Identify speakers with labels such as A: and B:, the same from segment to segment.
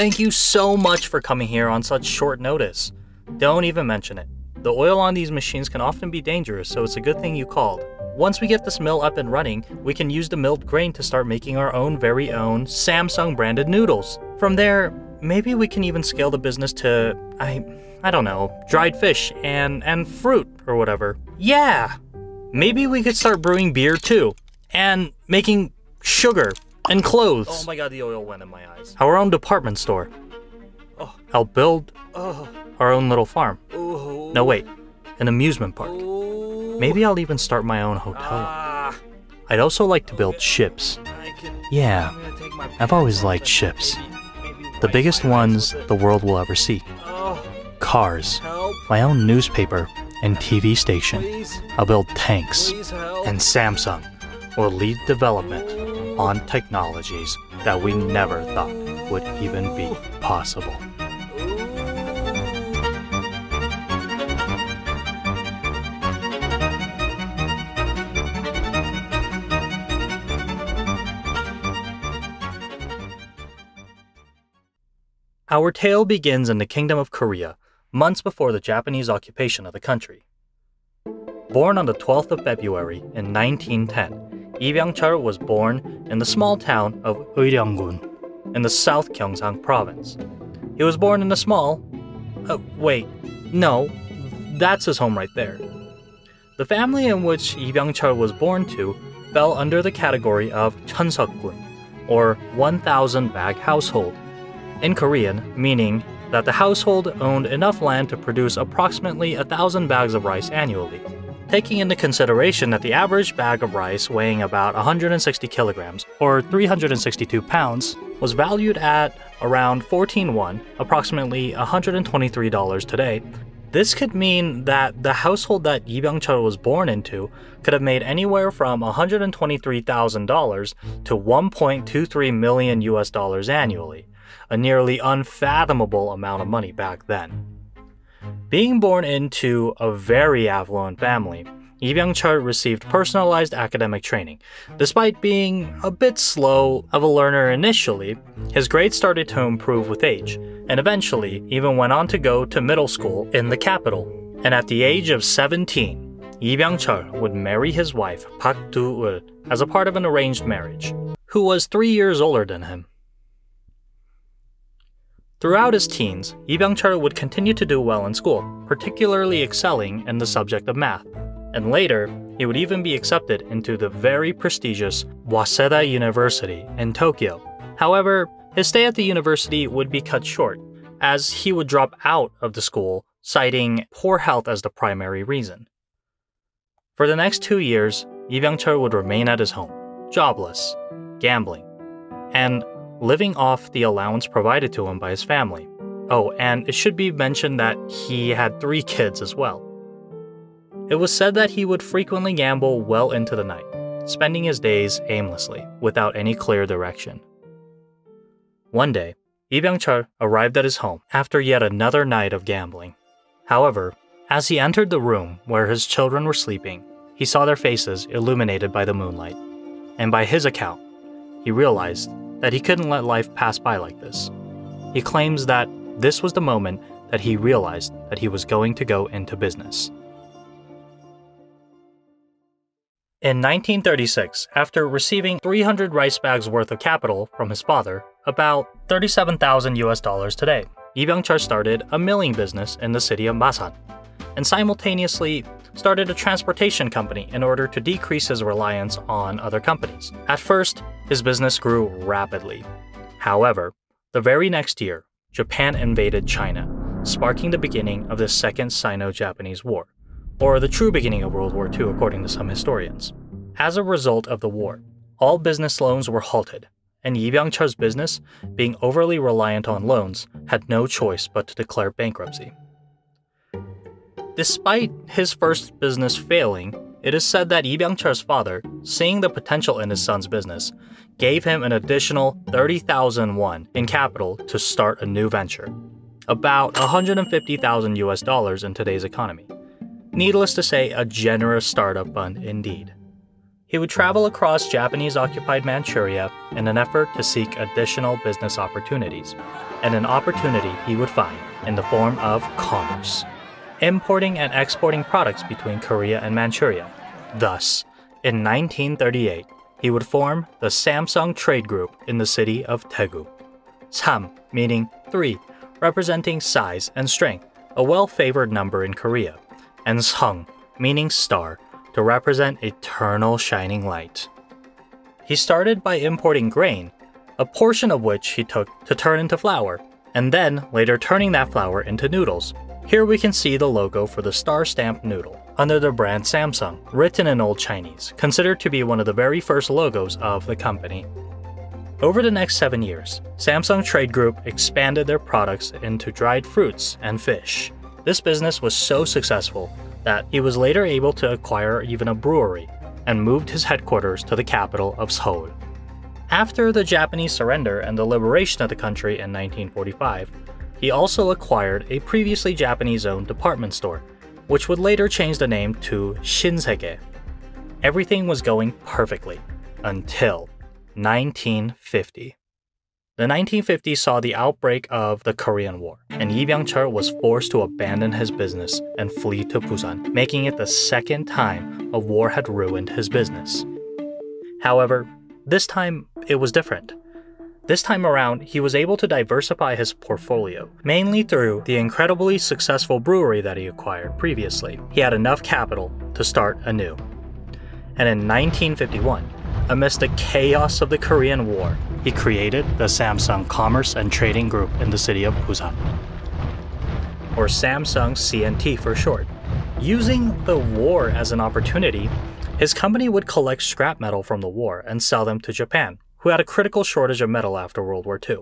A: Thank you so much for coming here on such short notice. Don't even mention it. The oil on these machines can often be dangerous, so it's a good thing you called. Once we get this mill up and running, we can use the milled grain to start making our own very own Samsung branded noodles. From there, maybe we can even scale the business to I I don't know, dried fish and and fruit or whatever. Yeah. Maybe we could start brewing beer too and making sugar and clothes. Oh my god, the oil went in my eyes. Our own department store. Oh. I'll build
B: Oh,
A: our own little farm.
B: oh,
A: No, wait, an amusement park.
B: oh.
A: Maybe I'll even start my own hotel.
B: Ah,
A: I'd also like to build ships.
B: Can,
A: Yeah,
B: I'm gonna take my
A: I've always liked ships.
B: maybe- maybe
A: The biggest
B: my eyes a
A: ones the world will ever see.
B: Oh,
A: Cars,
B: help,
A: my own newspaper and TV station.
B: please,
A: I'll build tanks. And Samsung will lead development on technologies that we never thought would even be possible. Our tale begins in the Kingdom of Korea, months before the Japanese occupation of the country. Born on the 12th of February in 1910, Lee Byung-chul was born in the small town of Uiryanggun in the South Gyeongsang province. He was born in a small... Uh, wait, no, that's his home right there. The family in which Lee Byung-chul was born to fell under the category of Chunseokgun, or 1,000 bag household, in Korean, meaning that the household owned enough land to produce approximately a thousand bags of rice annually. Taking into consideration that the average bag of rice weighing about 160 kilograms, or 362 pounds, was valued at around 14 won, approximately $123 today, this could mean that the household that Lee Byung-chul was born into could have made anywhere from $123,000 to 1.23 million US dollars annually, a nearly unfathomable amount of money back then. Being born into a very affluent family, Lee Byung-chul received personalized academic training. Despite being a bit slow of a learner initially, his grades started to improve with age, and eventually even went on to go to middle school in the capital. And at the age of 17, Lee Byung-chul would marry his wife Park Do-ul as a part of an arranged marriage, who was three years older than him. Throughout his teens, Lee Byung-chul would continue to do well in school, particularly excelling in the subject of math. And later, he would even be accepted into the very prestigious Waseda University in Tokyo. However, his stay at the university would be cut short, as he would drop out of the school, citing poor health as the primary reason. For the next two years, Lee Byung-chul would remain at his home, jobless, gambling, and living off the allowance provided to him by his family. Oh, and it should be mentioned that he had three kids as well. It was said that he would frequently gamble well into the night, spending his days aimlessly, without any clear direction. One day, Lee Byung-chul arrived at his home after yet another night of gambling. However, as he entered the room where his children were sleeping, he saw their faces illuminated by the moonlight. And by his account, he realized that he couldn't let life pass by like this. He claims that this was the moment that he realized that he was going to go into business. In 1936, after receiving 300 rice bags worth of capital from his father, about 37,000 US dollars today, Lee Byung-chul started a milling business in the city of Masan, and simultaneously started a transportation company in order to decrease his reliance on other companies. At first, his business grew rapidly. However, the very next year, Japan invaded China, sparking the beginning of the Second Sino Japanese War, or the true beginning of World War II, according to some historians. As a result of the war, all business loans were halted, and Lee Byung-chul's business, being overly reliant on loans, had no choice but to declare bankruptcy. Despite his first business failing, it is said that Lee Byung-chul's father, seeing the potential in his son's business, gave him an additional 30,000 won in capital to start a new venture, about 150,000 US dollars in today's economy. Needless to say, a generous startup fund indeed. He would travel across Japanese occupied Manchuria in an effort to seek additional business opportunities, and an opportunity he would find in the form of commerce, importing and exporting products between Korea and Manchuria. Thus, in 1938, he would form the Samsung Trade Group in the city of Daegu. Sam meaning three, representing size and strength, a well favored number in Korea, and Sung meaning star, to represent eternal shining light. He started by importing grain, a portion of which he took to turn into flour, and then later turning that flour into noodles. Here we can see the logo for the star stamped noodle under the brand Samsung, written in Old Chinese, considered to be one of the very first logos of the company. Over the next seven years, Samsung Trade Group expanded their products into dried fruits and fish. This business was so successful that he was later able to acquire even a brewery and moved his headquarters to the capital of Seoul. After the Japanese surrender and the liberation of the country in 1945, he also acquired a previously Japanese owned department store, which would later change the name to Shinsegae. Everything was going perfectly until 1950. The 1950s saw the outbreak of the Korean War, and Lee Byung-chul was forced to abandon his business and flee to Busan, making it the second time a war had ruined his business. However, this time it was different. This time around, he was able to diversify his portfolio, mainly through the incredibly successful brewery that he acquired previously. He had enough capital to start anew. And in 1951, amidst the chaos of the Korean War, he created the Samsung Commerce and Trading Group in the city of Busan, or Samsung C&T for short. Using the war as an opportunity, his company would collect scrap metal from the war and sell them to Japan, who had a critical shortage of metal after World War II.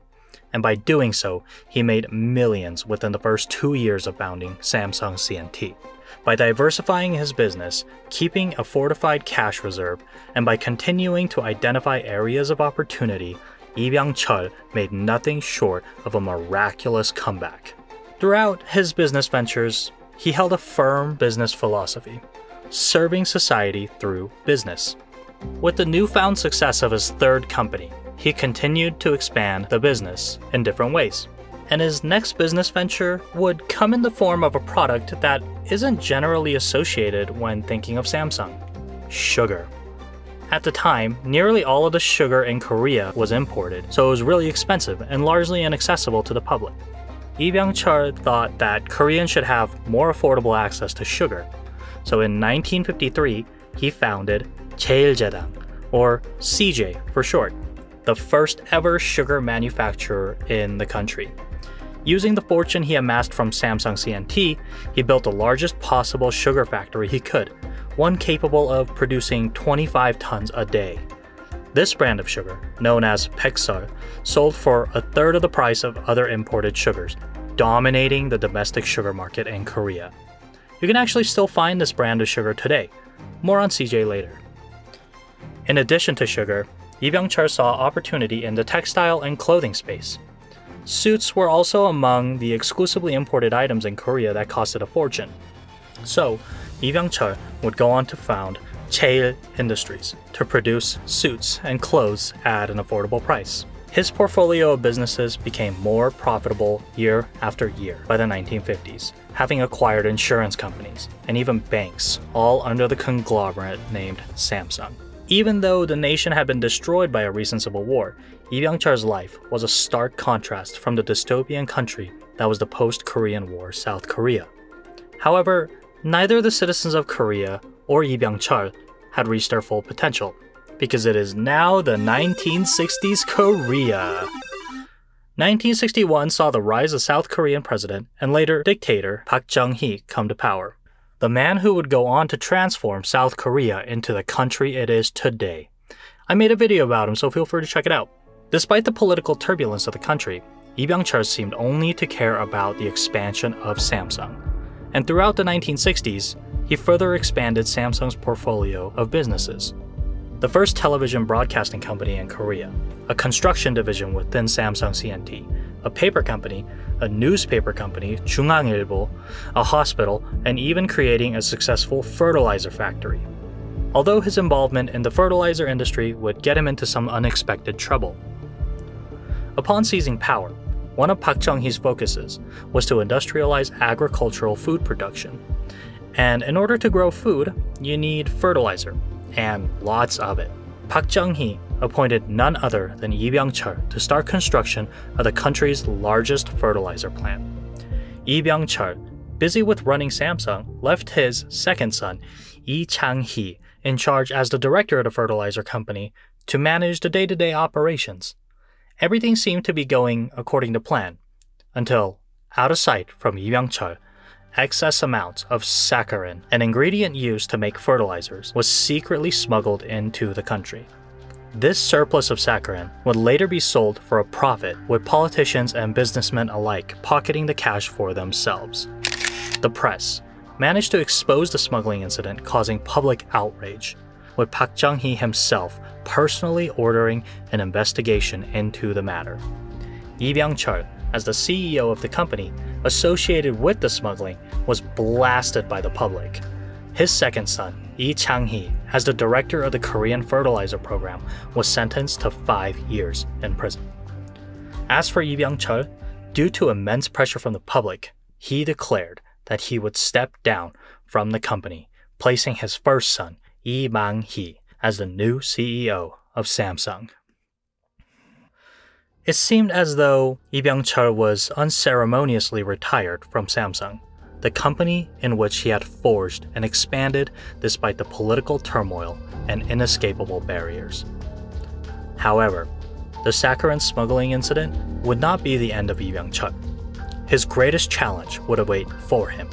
A: And by doing so, he made millions within the first two years of founding Samsung C&T. By diversifying his business, keeping a fortified cash reserve, and by continuing to identify areas of opportunity, Lee Byung-chul made nothing short of a miraculous comeback. Throughout his business ventures, he held a firm business philosophy, serving society through business. With the newfound success of his third company, he continued to expand the business in different ways and his next business venture would come in the form of a product that isn't generally associated when thinking of Samsung sugar. At the time, nearly all of the sugar in Korea was imported, so it was really expensive and largely inaccessible to the public. Lee Byung-chul thought that Koreans should have more affordable access to sugar, so in 1953, he founded Cheil Jedang, or CJ for short, the first ever sugar manufacturer in the country. Using the fortune he amassed from Samsung C&T, he built the largest possible sugar factory he could, one capable of producing 25 tons a day. This brand of sugar, known as Beksul, sold for a third of the price of other imported sugars, dominating the domestic sugar market in Korea. You can actually still find this brand of sugar today. More on CJ later. In addition to sugar, Lee Byung-chul saw opportunity in the textile and clothing space. Suits were also among the exclusively imported items in Korea that costed a fortune. So, Lee Byung-chul would go on to found Cheil Industries to produce suits and clothes at an affordable price. His portfolio of businesses became more profitable year after year by the 1950s, having acquired insurance companies and even banks, all under the conglomerate named Samsung. Even though the nation had been destroyed by a recent civil war, Byung-chul's life was a stark contrast from the dystopian country that was the post-Korean War South Korea. However, neither the citizens of Korea or Byung-chul had reached their full potential, because it is now the 1960s Korea. 1961 saw the rise of South Korean president and later dictator Park Chung-hee come to power the man who would go on to transform South Korea into the country it is today. I made a video about him, so feel free to check it out. Despite the political turbulence of the country, Lee Byung-chul seemed only to care about the expansion of Samsung. And throughout the 1960s, he further expanded Samsung's portfolio of businesses. The first television broadcasting company in Korea, a construction division within Samsung C&T, a paper company, a newspaper company, JoongAng Ilbo, a hospital, and even creating a successful fertilizer factory. although his involvement in the fertilizer industry would get him into some unexpected trouble. Upon seizing power, one of Park Chung-hee's focuses was to industrialize agricultural food production. And in order to grow food, you need fertilizer, and lots of it. Park Chung-hee appointed none other than Lee Byung-chul to start construction of the country's largest fertilizer plant. Lee Byung-chul, busy with running Samsung, left his second son, Lee Chang-hee, in charge as the director of the fertilizer company to manage the day-to-day operations. Everything seemed to be going according to plan, until, out of sight from Lee Byung-chul, excess amounts of saccharin, an ingredient used to make fertilizers, was secretly smuggled into the country. This surplus of saccharin would later be sold for a profit, with politicians and businessmen alike pocketing the cash for themselves. The press managed to expose the smuggling incident, causing public outrage, with Park Chung-hee himself personally ordering an investigation into the matter. Lee Byung-chul, as the CEO of the company associated with the smuggling, was blasted by the public. His second son, Lee Chang-hee, as the director of the Korean fertilizer program, was sentenced to five years in prison. As for Lee Byung-chul, due to immense pressure from the public, he declared that he would step down from the company, placing his first son, Lee Maeng-hee, as the new CEO of Samsung. It seemed as though Lee Byung-chul was unceremoniously retired from Samsung the company in which he had forged and expanded despite the political turmoil and inescapable barriers. However, the saccharin smuggling incident would not be the end of Lee Byung-chul. His greatest challenge would await for him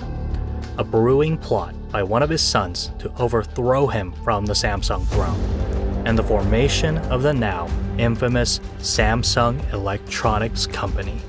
A: a brewing plot by one of his sons to overthrow him from the Samsung throne, and the formation of the now infamous Samsung Electronics Company.